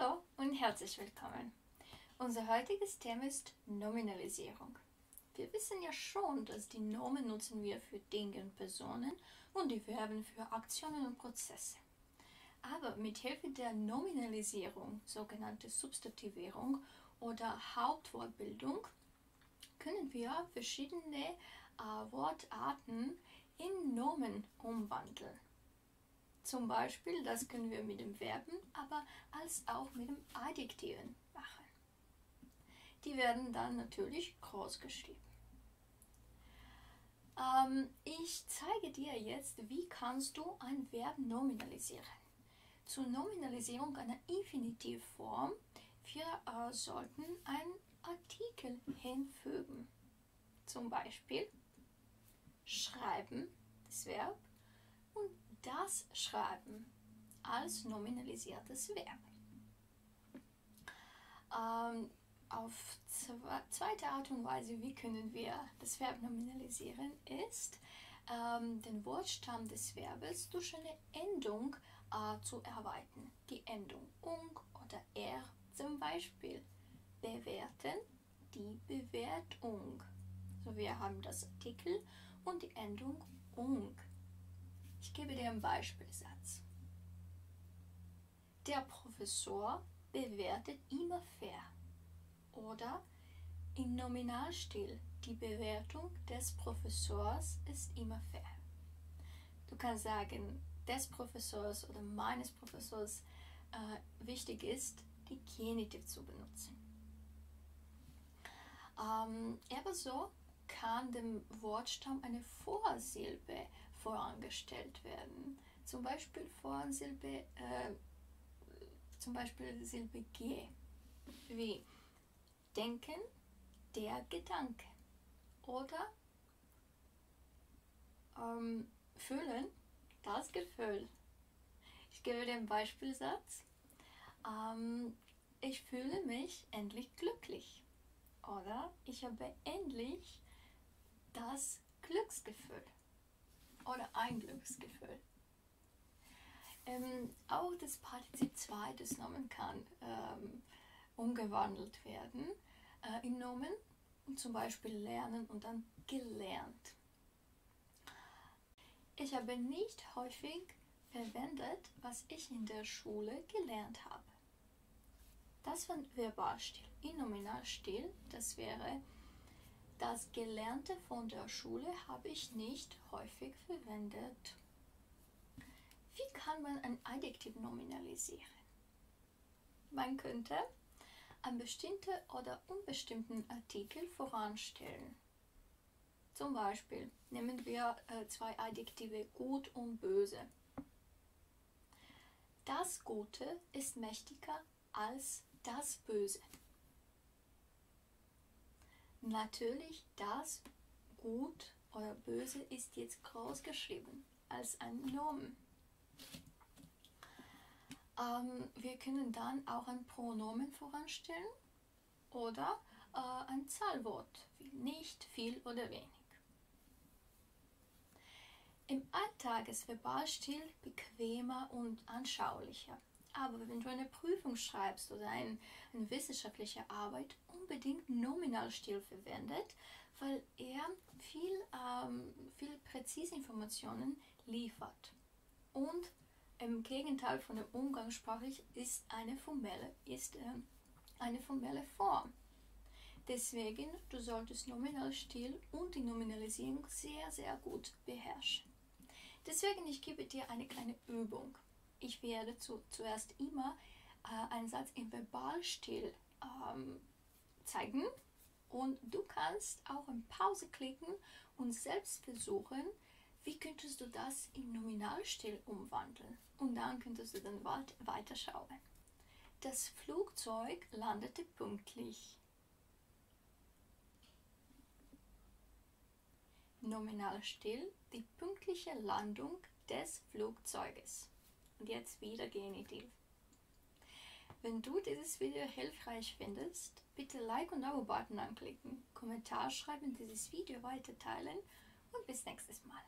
Hallo und herzlich willkommen. Unser heutiges Thema ist Nominalisierung. Wir wissen ja schon, dass die Nomen nutzen wir für Dinge und Personen und die Verben für Aktionen und Prozesse. Aber mit Hilfe der Nominalisierung, sogenannte Substantivierung oder Hauptwortbildung, können wir verschiedene äh, Wortarten in Nomen umwandeln. Zum Beispiel, das können wir mit dem Verben, aber als auch mit dem Adjektiven machen. Die werden dann natürlich groß geschrieben. Ähm, ich zeige dir jetzt, wie kannst du ein Verb nominalisieren. Zur Nominalisierung einer Infinitivform wir äh, sollten einen Artikel hinfügen. Zum Beispiel schreiben, das Verb, das Schreiben als nominalisiertes Verb. Ähm, auf zweite Art und Weise, wie können wir das Verb nominalisieren, ist, ähm, den Wortstamm des Verbes durch eine Endung äh, zu erweitern. Die Endung ung oder er zum Beispiel bewerten, die Bewertung. So, wir haben das Artikel und die Endung ung. Ich gebe dir einen Beispielsatz. Der Professor bewertet immer fair. Oder in Nominalstil, die Bewertung des Professors ist immer fair. Du kannst sagen, des Professors oder meines Professors äh, wichtig ist, die Genitiv zu benutzen. Ähm, ebenso kann dem Wortstamm eine Vorsilbe vorangestellt werden. Zum Beispiel Vorsilbe, äh, zum Beispiel Silbe G, wie denken, der Gedanke. Oder ähm, fühlen, das Gefühl. Ich gebe einen Beispielsatz. Ähm, ich fühle mich endlich glücklich. Oder ich habe endlich das Glücksgefühl oder ein Glücksgefühl. Ähm, auch das Partizip 2 des Nomen kann ähm, umgewandelt werden äh, in Nomen, zum Beispiel lernen und dann gelernt. Ich habe nicht häufig verwendet, was ich in der Schule gelernt habe. Das war Verbalstil. In Nominalstil, das wäre das Gelernte von der Schule habe ich nicht häufig verwendet. Wie kann man ein Adjektiv nominalisieren? Man könnte einen bestimmten oder unbestimmten Artikel voranstellen. Zum Beispiel nehmen wir äh, zwei Adjektive gut und böse. Das Gute ist mächtiger als das Böse. Natürlich, das Gut oder Böse ist jetzt groß geschrieben als ein Nomen. Ähm, wir können dann auch ein Pronomen voranstellen oder äh, ein Zahlwort wie nicht, viel oder wenig. Im Alltag ist Verbalstil bequemer und anschaulicher. Aber wenn du eine Prüfung schreibst oder ein, eine wissenschaftliche Arbeit, unbedingt Nominalstil verwendet, weil er viel, ähm, viel präzise Informationen liefert. Und im Gegenteil von der Umgangssprachlich ist eine formelle, ist, äh, eine formelle Form. Deswegen, du solltest Nominalstil und die Nominalisierung sehr, sehr gut beherrschen. Deswegen, ich gebe dir eine kleine Übung ich werde zu, zuerst immer äh, einen Satz im Verbalstil ähm, zeigen und du kannst auch in Pause klicken und selbst versuchen, wie könntest du das in Nominalstil umwandeln und dann könntest du dann weiterschauen. Das Flugzeug landete pünktlich. Nominalstil die pünktliche Landung des Flugzeuges. Und jetzt wieder Genitiv. Wenn du dieses Video hilfreich findest, bitte Like und Abo-Button anklicken, Kommentar schreiben, dieses Video weiter teilen und bis nächstes Mal.